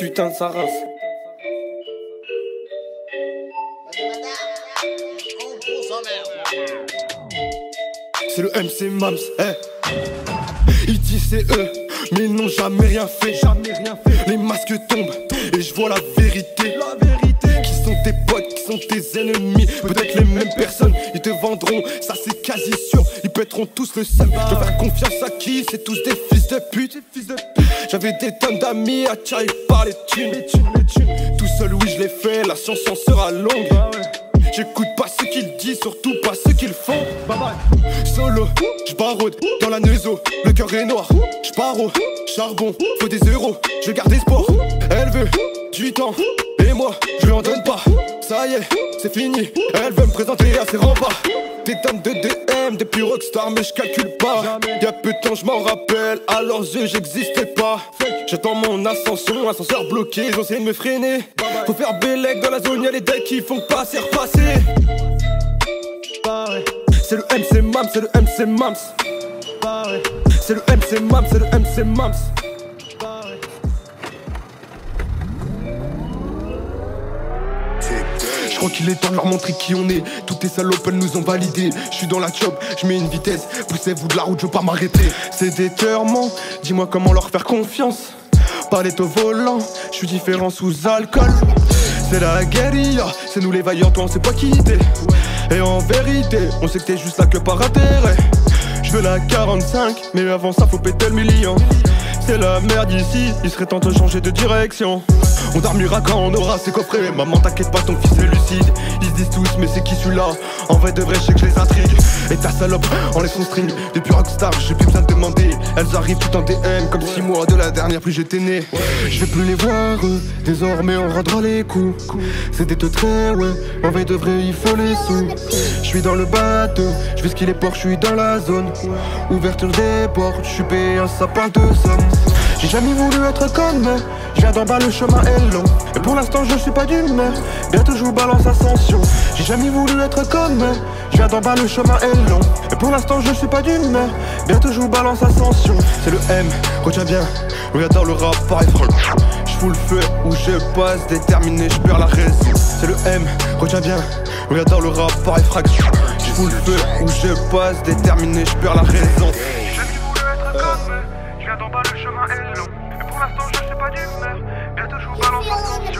putain de sa race. C'est le MC Mams, eh. Ils disent c'est eux, mais ils n'ont jamais rien fait. Jamais rien fait. Les masques tombent et je vois la vérité. La vérité. Qui sont tes potes, sont tes ennemis. Peut-être les mêmes personnes, ils te vendront, ça c'est quasi sûr. Ils pèteront tous le seum. Je faire confiance à qui? C'est tous des fils de pute. Fils de pute. J'avais des tonnes d'amis attirés par les thunes. Tout seul, oui, je l'ai fait, la science en sera longue. J'écoute pas ce qu'ils disent, surtout pas ce qu'ils font. Solo, j'baraude dans la neuzo, le cœur est noir. J'paro, charbon, faut des euros, je garde espoir. Elle veut du temps, moi, je lui en donne pas. Ça y est, c'est fini, elle veut me présenter à ses remparts. Des dames de DM, des plus rockstars, mais je calcule pas. Y'a peu de temps, je m'en rappelle, à leurs yeux, j'existais pas. J'attends mon ascension, ascenseur bloqué, ils ont essayé de me freiner. Faut faire bélec dans la zone, y'a les decks qui font passer, repasser. C'est le MC Mams, c'est le MC Mams. C'est le MC Mams, c'est le MC Mams. Crois qu'il est temps de leur montrer qui on est. Toutes tes salopes, elles nous ont validé. Je suis dans la job, je mets une vitesse. Poussez-vous de la route, je veux pas m'arrêter. C'est déterminant, dis-moi comment leur faire confiance. Palette au volant, je suis différent sous alcool. C'est la guérilla, c'est nous les vaillants, toi on sait pas qui t'es. Et en vérité, on sait que t'es juste là que par intérêt. Je veux la 45, mais avant ça faut péter le million. C'est la merde ici, il serait temps de changer de direction. On dormira quand on aura ses coffrets. Maman, t'inquiète pas, ton fils est lucide. Ils se disent tous, mais c'est qui celui-là? En vrai, de vrai, je sais que je les intrigue. Et ta salope, en laisse son string. Depuis Rockstar, j'ai plus besoin de demander. Elles arrivent tout en DM, comme 6 mois de la dernière plus j'étais né. Je vais plus les voir, désormais on rendra les coups. C'était de très, ouais. En vrai, de vrai, il faut les sous. Je suis dans le bateau, je vais skier les ports, je suis dans la zone. Ouverture des portes, je suis payé un sapin de somme. J'ai jamais voulu être comme. Je viens d'en bas, le chemin est long. Et pour l'instant, je suis pas d'humeur. Bientôt, je vous balance ascension. J'ai jamais voulu être comme eux. Je viens d'en bas, le chemin est long. Et pour l'instant, je suis pas d'humeur. Bientôt, je vous balance ascension. C'est le M, retiens bien. Regarde le rap, pareil, Je fous le feu où je passe, déterminé, je la raison. C'est le M, retiens bien. Regarde le rap, pareil, fraction. Je le feu où je passe, déterminé, je la raison. 19, я держу баланс на